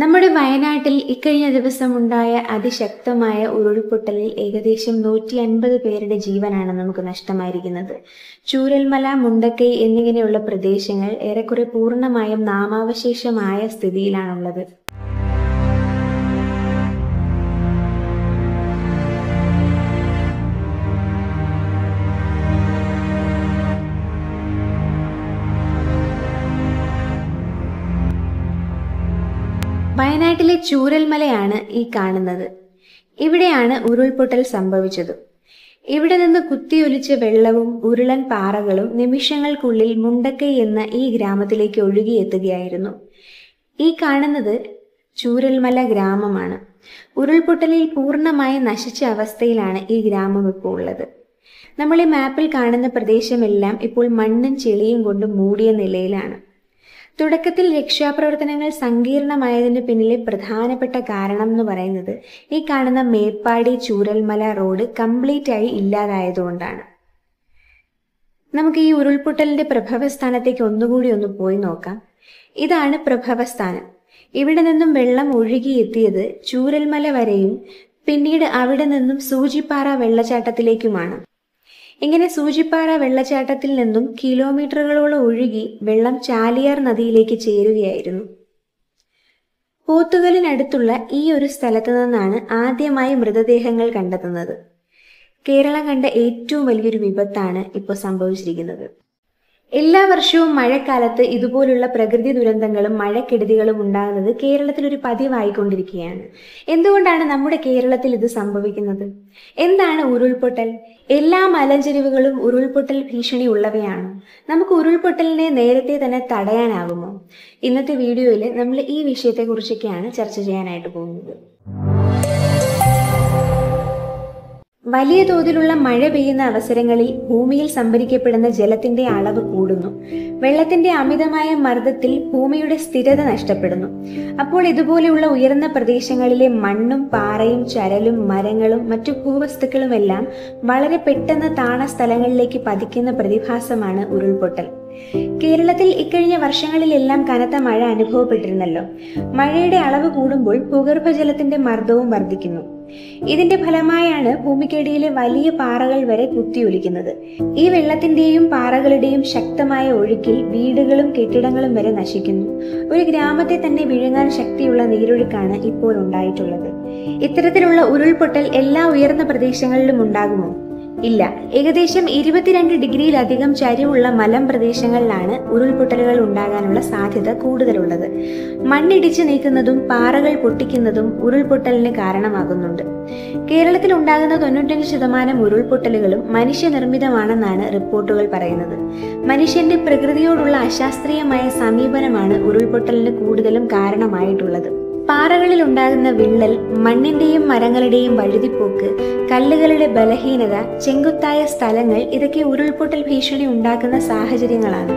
നമ്മുടെ വയനാട്ടിൽ ഇക്കഴിഞ്ഞ ദിവസം ഉണ്ടായ അതിശക്തമായ ഉരുൾപൊട്ടലിൽ ഏകദേശം നൂറ്റി അൻപത് പേരുടെ ജീവനാണ് നമുക്ക് നഷ്ടമായിരിക്കുന്നത്. ചൂരൽമല മുണ്ടക്കൈ എന്നിങ്ങനെയുള്ള പ്രദേശങ്ങൾ ഏറെക്കുറെ പൂർണമായും നാമാവശേഷമായ സ്ഥിതിയിലാണുള്ളത്. വയനാട്ടിലെ ചൂരൽമലയാണ് ഈ കാണുന്നത്. ഇവിടെയാണ് ഉരുൾപൊട്ടൽ സംഭവിച്ചത്. ഇവിടെ നിന്ന് കുത്തിയൊലിച്ച വെള്ളവും ഉരുളൻ പാറകളും നിമിഷങ്ങൾക്കുള്ളിൽ മുണ്ടക്കൈ എന്ന ഈ ഗ്രാമത്തിലേക്ക് ഒഴുകിയെത്തുകയായിരുന്നു ഈ കാണുന്നത് ചൂരൽമല ഗ്രാമമാണ്. ഉരുൾപൊട്ടലിൽ പൂർണമായി നശിച്ച അവസ്ഥയിലാണ് ഈ ഗ്രാമം ഇപ്പോൾ ഉള്ളത്. നമ്മൾ ഈ മാപ്പിൽ കാണുന്ന പ്രദേശമെല്ലാം ഇപ്പോൾ മണ്ണും ചെളിയും കൊണ്ട് മൂടിയ നിലയിലാണ്. തുടക്കത്തിൽ രക്ഷാപ്രവർത്തനങ്ങൾ സങ്കീർണമായതിന് പിന്നിലെ പ്രധാനപ്പെട്ട കാരണം എന്ന് പറയുന്നത് ഈ കാണുന്ന മേപ്പാടി ചൂരൽമല റോഡ് കംപ്ലീറ്റ് ആയി ഇല്ലാതായതുകൊണ്ടാണ്. നമുക്ക് ഈ ഉരുൾപൊട്ടലിന്റെ പ്രഭവസ്ഥാനത്തേക്ക് ഒന്നുകൂടി ഒന്ന് പോയി നോക്കാം. ഇതാണ് പ്രഭവസ്ഥാനം ഇവിടെ നിന്നും വെള്ളം ഒഴുകിയെത്തിയത് ചൂരൽമല വരെയും പിന്നീട് അവിടെ നിന്നും സൂചിപ്പാറ വെള്ളച്ചാട്ടത്തിലേക്കുമാണ്. ഇങ്ങനെ സൂചിപ്പാറ വെള്ളച്ചാട്ടത്തിൽ നിന്നും കിലോമീറ്ററുകളോളം ഒഴുകി വെള്ളം ചാലിയാർ നദിയിലേക്ക് ചേരുകയായിരുന്നു. പോത്തുകലിനടുത്തുള്ള ഈ ഒരു സ്ഥലത്തു നിന്നാണ് ആദ്യമായി മൃതദേഹങ്ങൾ കണ്ടെത്തുന്നത്. കേരളം കണ്ട ഏറ്റവും വലിയൊരു വിപത്താണ് ഇപ്പോൾ സംഭവിച്ചിരിക്കുന്നത്. എല്ലാ വർഷവും മഴക്കാലത്ത് ഇതുപോലുള്ള പ്രകൃതി ദുരന്തങ്ങളും മഴക്കെടുതികളും ഉണ്ടാകുന്നത് കേരളത്തിൽ ഒരു പതിവായിക്കൊണ്ടിരിക്കുകയാണ്. എന്തുകൊണ്ടാണ് നമ്മുടെ കേരളത്തിൽ ഇത് സംഭവിക്കുന്നത്? എന്താണ് ഉരുൾപൊട്ടൽ? എല്ലാ മലഞ്ചെരിവുകളും ഉരുൾപൊട്ടൽ ഭീഷണി ഉള്ളവയാണ്? നമുക്ക് ഉരുൾപൊട്ടലിനെ നേരത്തെ തന്നെ തടയാനാകുമോ? ഇന്നത്തെ വീഡിയോയിൽ നമ്മൾ ഈ വിഷയത്തെക്കുറിച്ചൊക്കെയാണ് ചർച്ച ചെയ്യാനായിട്ട് പോകുന്നത്. വലിയ തോതിലുള്ള മഴ പെയ്യുന്ന അവസരങ്ങളിൽ ഭൂമിയിൽ സംഭരിക്കപ്പെടുന്ന ജലത്തിന്റെ അളവ് കൂടുന്നു. വെള്ളത്തിന്റെ അമിതമായ മർദ്ദത്തിൽ ഭൂമിയുടെ സ്ഥിരത നഷ്ടപ്പെടുന്നു. അപ്പോൾ ഇതുപോലെയുള്ള ഉയർന്ന പ്രദേശങ്ങളിലെ മണ്ണും പാറയും ചരലും മരങ്ങളും മറ്റു ഭൂവസ്തുക്കളുമെല്ലാം വളരെ പെട്ടെന്ന് താണ സ്ഥലങ്ങളിലേക്ക് പതിക്കുന്ന പ്രതിഭാസമാണ് ഉരുൾപൊട്ടൽ. കേരളത്തിൽ ഇക്കഴിഞ്ഞ വർഷങ്ങളിലെല്ലാം കനത്ത മഴ അനുഭവപ്പെട്ടിരുന്നല്ലോ. മഴയുടെ അളവ് കൂടുമ്പോൾ ഭൂഗർഭജലത്തിന്റെ മർദ്ദവും വർദ്ധിക്കുന്നു. ഇതിന്റെ ഫലമായാണ് ഭൂമിക്കടിയിലെ വലിയ പാറകൾ വരെ കുത്തിയൊലിക്കുന്നത്. ഈ വെള്ളത്തിന്റെയും പാറകളുടെയും ശക്തമായ ഒഴുക്കിൽ വീടുകളും കെട്ടിടങ്ങളും വരെ നശിക്കുന്നു. ഒരു ഗ്രാമത്തെ തന്നെ വിഴുങ്ങാൻ ശക്തിയുള്ള നീരൊഴുക്കാണ് ഇപ്പോൾ ഉണ്ടായിട്ടുള്ളത്. ഇത്തരത്തിലുള്ള ഉരുൾപൊട്ടൽ എല്ലാ ഉയർന്ന പ്രദേശങ്ങളിലും ഉണ്ടാകുമോ? ഇല്ല. ഏകദേശം ഇരുപത്തിരണ്ട് ഡിഗ്രിയിലധികം ചരിവുള്ള മലം പ്രദേശങ്ങളിലാണ് ഉരുൾപൊട്ടലുകൾ ഉണ്ടാകാനുള്ള സാധ്യത കൂടുതലുള്ളത്. മണ്ണിടിച്ച് നീക്കുന്നതും പാറകൾ പൊട്ടിക്കുന്നതും ഉരുൾപൊട്ടലിന് കാരണമാകുന്നുണ്ട്. കേരളത്തിൽ ഉണ്ടാകുന്ന തൊണ്ണൂറ്റഞ്ച് ശതമാനം ഉരുൾപൊട്ടലുകളും മനുഷ്യനിർമ്മിതമാണെന്നാണ് റിപ്പോർട്ടുകൾ പറയുന്നത്. മനുഷ്യന്റെ പ്രകൃതിയോടുള്ള അശാസ്ത്രീയമായ സമീപനമാണ് ഉരുൾപൊട്ടലിന് കൂടുതലും കാരണമായിട്ടുള്ളത്. പാറകളിൽ ഉണ്ടാകുന്ന വിള്ളൽ മണ്ണിന്റെയും മരങ്ങളുടെയും വഴുതിപ്പോക്ക് കല്ലുകളുടെ ബലഹീനത ചെങ്കുത്തായ സ്ഥലങ്ങൾ ഇതൊക്കെ ഉരുൾപൊട്ടൽ ഭീഷണി ഉണ്ടാക്കുന്ന സാഹചര്യങ്ങളാണ്.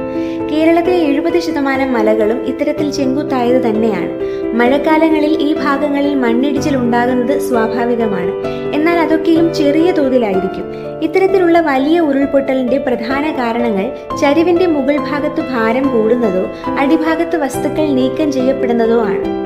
കേരളത്തിലെ എഴുപത് ശതമാനം മലകളും ഇത്തരത്തിൽ ചെങ്കുത്തായത് തന്നെയാണ്. മഴക്കാലങ്ങളിൽ ഈ ഭാഗങ്ങളിൽ മണ്ണിടിച്ചിൽ ഉണ്ടാകുന്നത് സ്വാഭാവികമാണ്. എന്നാൽ അതൊക്കെയും ചെറിയ തോതിലായിരിക്കും. ഇത്തരത്തിലുള്ള വലിയ ഉരുൾപൊട്ടലിന്റെ പ്രധാന കാരണങ്ങൾ ചരിവിന്റെ മുകൾ ഭാഗത്ത് ഭാരം കൂടുന്നതോ അടിഭാഗത്ത് വസ്തുക്കൾ നീക്കം ചെയ്യപ്പെടുന്നതോ ആണ്.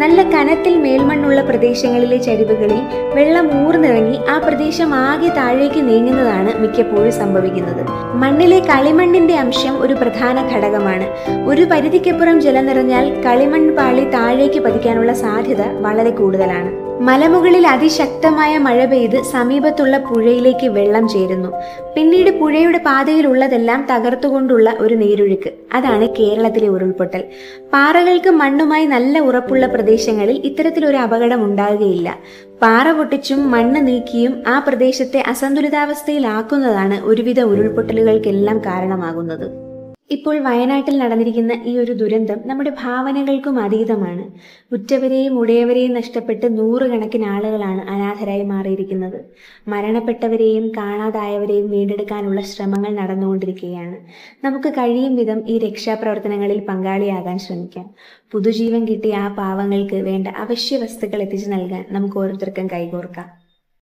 നല്ല കനത്തിൽ മേൽമണ്ണുള്ള പ്രദേശങ്ങളിലെ ചരിവുകളിൽ വെള്ളം ഊർന്നിറങ്ങി ആ പ്രദേശം ആകെ താഴേക്ക് നീങ്ങുന്നതാണ് മിക്കപ്പോഴും സംഭവിക്കുന്നത്. മണ്ണിലെ കളിമണ്ണിന്റെ അംശം ഒരു പ്രധാന ഘടകമാണ്. ഒരു പരിധിക്കപ്പുറം ജലം നിറഞ്ഞാൽ കളിമൺ പാളി താഴേക്ക് പതിക്കാനുള്ള സാധ്യത വളരെ കൂടുതലാണ്. മലമുകളിൽ അതിശക്തമായ മഴ പെയ്ത് സമീപത്തുള്ള പുഴയിലേക്ക് വെള്ളം ചേരുന്നു. പിന്നീട് പുഴയുടെ പാതയിലുള്ളതെല്ലാം തകർത്തുകൊണ്ടുള്ള ഒരു നീരൊഴുക്ക്. അതാണ് കേരളത്തിലെ ഉരുൾപൊട്ടൽ. പാറകൾക്ക് മണ്ണുമായി നല്ല ഉറപ്പുള്ള പ്രദേശങ്ങളിൽ ഇത്തരത്തിലൊരു അപകടം ഉണ്ടാകുകയില്ല. പാറ പൊട്ടിച്ചും മണ്ണ് നീക്കിയും ആ പ്രദേശത്തെ അസന്തുലിതാവസ്ഥയിലാക്കുന്നതാണ് ഒരുവിധ ഉരുൾപൊട്ടലുകൾക്കെല്ലാം കാരണമാകുന്നത്. ഇപ്പോൾ വയനാട്ടിൽ നടന്നിരിക്കുന്ന ഈ ഒരു ദുരന്തം നമ്മുടെ ഭാവനകൾക്കും അതീതമാണ്. ഉറ്റവരെയും ഉടയവരെയും നഷ്ടപ്പെട്ട് നൂറുകണക്കിന് ആളുകളാണ് അനാഥരായി മാറിയിരിക്കുന്നത്. മരണപ്പെട്ടവരെയും കാണാതായവരെയും വീണ്ടെടുക്കാനുള്ള ശ്രമങ്ങൾ നടന്നുകൊണ്ടിരിക്കുകയാണ്. നമുക്ക് കഴിയും വിധം ഈ രക്ഷാപ്രവർത്തനങ്ങളിൽ പങ്കാളിയാകാൻ ശ്രമിക്കാം. പുതുജീവൻ കിട്ടിയ ആ പാവങ്ങൾക്ക് വേണ്ട അവശ്യ വസ്തുക്കൾ എത്തിച്ചു നൽകാൻ നമുക്ക് ഓരോരുത്തർക്കും കൈകോർക്കാം.